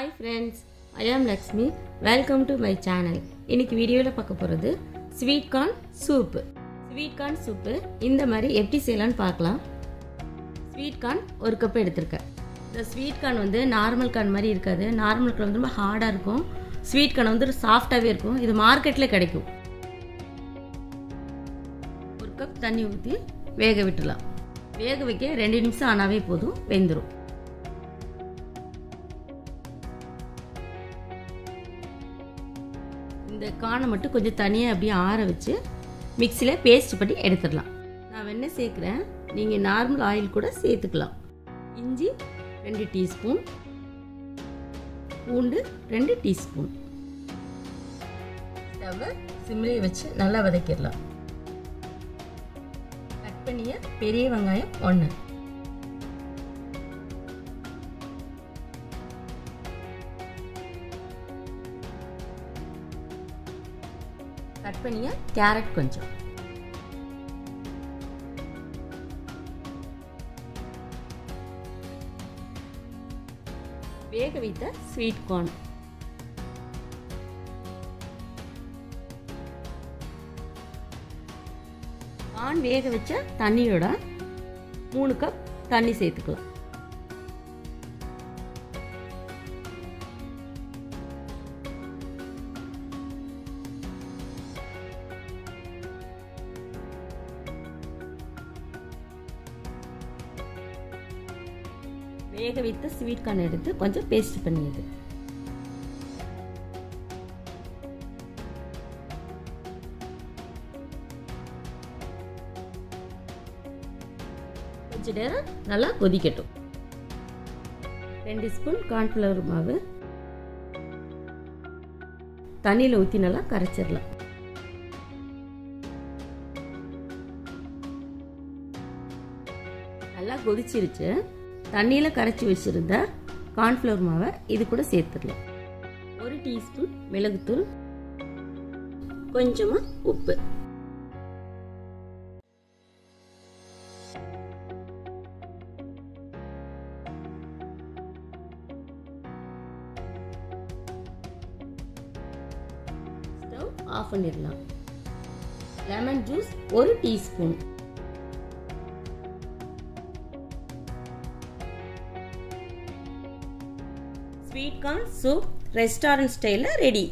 Hi friends I am Lakshmi welcome to my channel இன்னைக்கு வீடியோவில் பார்க்க போகிறது sweet corn soup sweet corn soup இந்த மாதிரி எப்படி செய்யலாம்னு பார்க்கலாம். ஸ்வீட் கார்ன் ஒரு கப் எடுத்திருக்கேன். இந்த ஸ்வீட் கார்ன் வந்து நார்மல் கார்ன் மாதிரி இருக்காது. நார்மல் கார்ன் வந்து ரொம்ப ஹார்டாக இருக்கும். ஸ்வீட் கார்ன் வந்து சாஃப்டாகவே இருக்கும். இது மார்க்கெட்டில் கிடைக்கும். ஒரு கப் தண்ணி ஊற்றி வேக விட்டுலாம் வேக வைக்க ரெண்டு நிமிஷம் ஆனாவே போதும். வெந்துடும் இந்த காணை மட்டும் கொஞ்சம் தனியாக அப்படியே ஆற வச்சு மிக்சியில் பேஸ்ட் பண்ணி எடுத்துடலாம். நான் வெண்ணெய் சேர்க்குறேன். நீங்கள் நார்மல் ஆயில் கூட சேர்த்துக்கலாம். இஞ்சி ரெண்டு டீஸ்பூன் பூண்டு ரெண்டு டீஸ்பூன் ஸ்டவ்வை சிம்லேயே வச்சு நல்லா வதக்கிடலாம். கட் பண்ணிய பெரிய வெங்காயம் ஒன்று கட் பண்ணிய? கேரட் கொஞ்சம். வேக வைத்த ஸ்வீட் கார்ன் கார்ன் வேக வச்ச தண்ணியோட மூணு கப் தண்ணி சேர்த்துக்கலாம். வேக வைத்த ஸ்வீட் கார்ன் எடுத்து கொஞ்சம் பேஸ்ட் பண்ணிடுது கொஞ்ச நேரம் நல்லா கொதிக்கட்டும். ரெண்டு ஸ்பூன் கார்ன்ஃப்ளவர் மாவு. தண்ணியில் ஊற்றி நல்லா கரைச்சிடலாம். நல்லா கொதிச்சிருச்சு. தண்ணியில் கரைச்சி வச்சுருந்த கார்ன்ஃப்ளவர் மாவை இது கூட சேர்த்துடலாம். ஒரு டீஸ்பூன் மிளகுத்தூள் கொஞ்சமாக உப்பு. ஸ்டவ் ஆஃப் பண்ணிடலாம். லெமன் ஜூஸ் ஒரு teaspoon sweet corn soup restaurant ஸ்டைலில் ரெடி